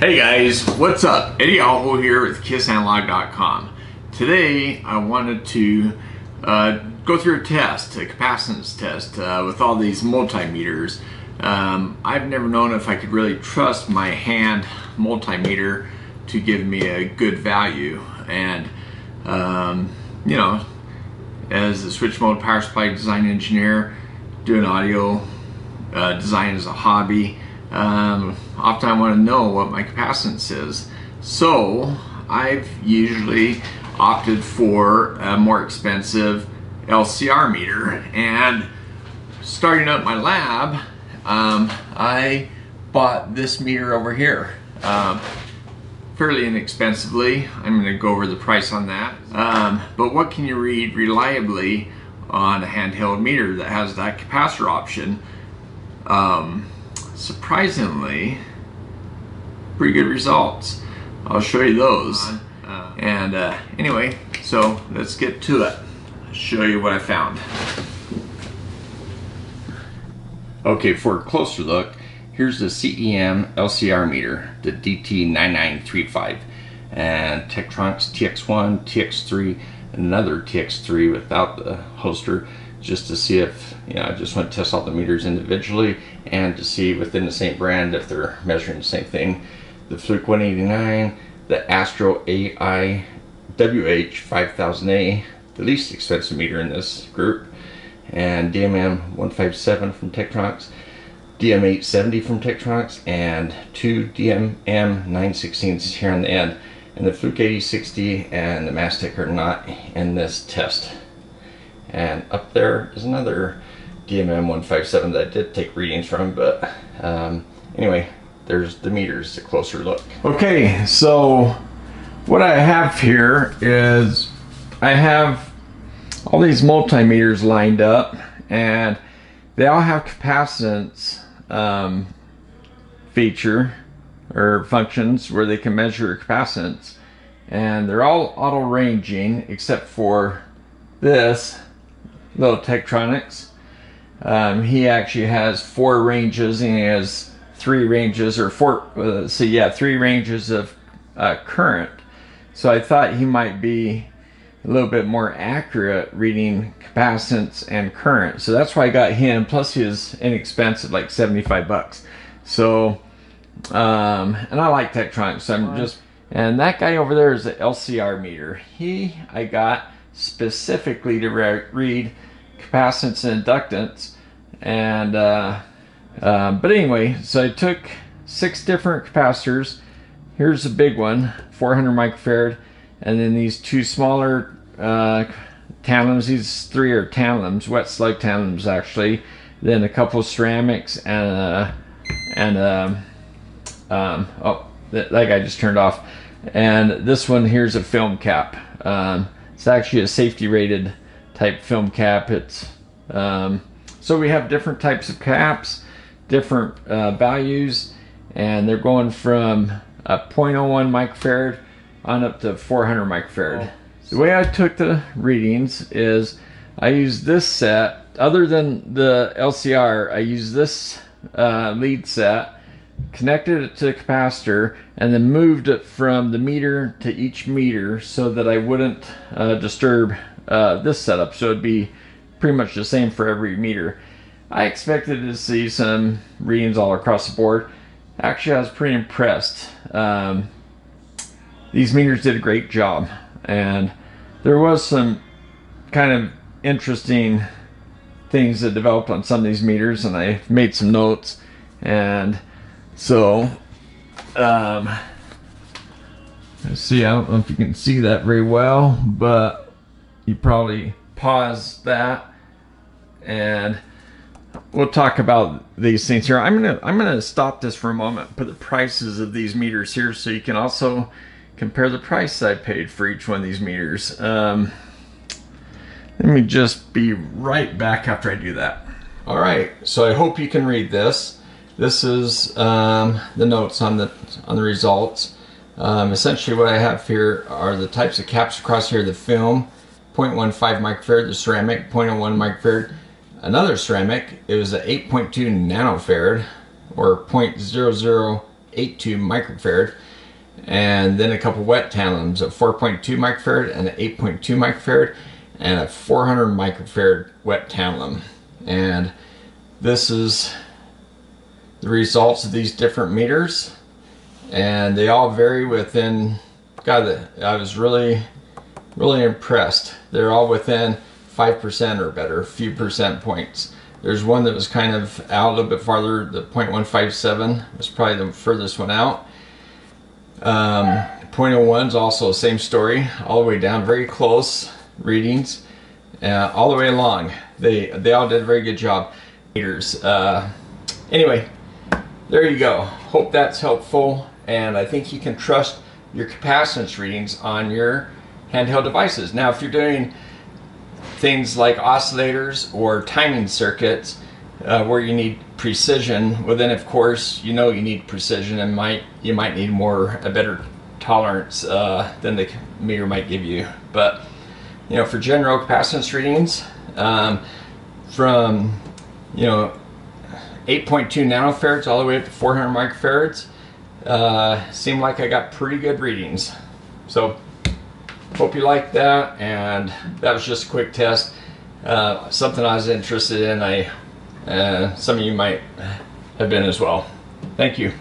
Hey guys, what's up? Eddie Alvo here with KISSAnalog.com. Today I wanted to uh, go through a test, a capacitance test uh, with all these multimeters. Um, I've never known if I could really trust my hand multimeter to give me a good value and um, you know as a switch mode power supply design engineer doing audio uh, design as a hobby um, often I want to know what my capacitance is. So I've usually opted for a more expensive LCR meter. And starting up my lab um, I bought this meter over here um, fairly inexpensively. I'm going to go over the price on that. Um, but what can you read reliably on a handheld meter that has that capacitor option? Um, surprisingly pretty good results. I'll show you those. Uh, and uh, anyway, so let's get to it. I'll show you what I found. Okay, for a closer look, here's the CEM LCR meter, the DT9935, and Tektronix TX1, TX3, another TX3 without the holster just to see if, you know, I just want to test all the meters individually and to see within the same brand if they're measuring the same thing. The Fluke 189, the Astro AI WH5000A, the least expensive meter in this group, and DMM 157 from Tektronix, DM 870 from Tektronix, and two DMM 916s here on the end. And the Fluke 8060 and the Mastech are not in this test. And up there is another DMM 157 that I did take readings from, but um, anyway, there's the meters, a closer look. Okay, so what I have here is I have all these multimeters lined up and they all have capacitance um, feature or functions where they can measure capacitance and they're all auto ranging except for this little Tektronix. Um, he actually has four ranges and he has three ranges or four, uh, so yeah, three ranges of uh, current. So I thought he might be a little bit more accurate reading capacitance and current. So that's why I got him. Plus he is inexpensive, like 75 bucks. So, um, and I like Tektronix, so I'm just, and that guy over there is the LCR meter. He, I got specifically to re read capacitance and inductance. And, uh, uh, but anyway, so I took six different capacitors. Here's a big one, 400 microfarad. And then these two smaller uh, tantalums, these three are tantalums, wet slug tantalums actually. Then a couple ceramics and uh, and um, um, oh, that, that, guy just turned off. And this one here's a film cap. Um, it's actually a safety rated type film cap. It's um, so we have different types of caps, different uh, values, and they're going from a 0.01 microfarad on up to 400 microfarad. Oh. The way I took the readings is I used this set, other than the LCR, I used this uh, lead set, connected it to the capacitor, and then moved it from the meter to each meter so that I wouldn't uh, disturb uh, this setup. So it'd be pretty much the same for every meter. I expected to see some readings all across the board. Actually, I was pretty impressed. Um, these meters did a great job, and there was some kind of interesting things that developed on some of these meters, and I made some notes. And so, um, let's see, I don't know if you can see that very well, but you probably pause that and we'll talk about these things here. I'm gonna I'm gonna stop this for a moment, put the prices of these meters here so you can also compare the price I paid for each one of these meters. Um, let me just be right back after I do that. All right, so I hope you can read this. This is um, the notes on the on the results. Um, essentially what I have here are the types of caps across here, the film, 0.15 microfarad, the ceramic 0.01 microfarad, another ceramic, it was an 8.2 nanofarad or 0.0082 microfarad, and then a couple wet tantalums, a 4.2 microfarad and an 8.2 microfarad, and a 400 microfarad wet tantalum. And this is the results of these different meters, and they all vary within. God, I was really, really impressed. They're all within five percent or better, a few percent points. There's one that was kind of out a little bit farther. The 0.157 was probably the furthest one out. Um, 0.01 is also the same story, all the way down, very close readings, uh, all the way along. They they all did a very good job. Uh, anyway, there you go. Hope that's helpful, and I think you can trust your capacitance readings on your handheld devices. Now, if you're doing things like oscillators or timing circuits uh, where you need precision, well then of course you know you need precision and might you might need more a better tolerance uh, than the meter might give you. But you know for general capacitance readings um, from you know 8.2 nanofarads all the way up to 400 microfarads uh, seemed like I got pretty good readings. So hope you liked that and that was just a quick test. Uh, something I was interested in I uh, some of you might have been as well. Thank you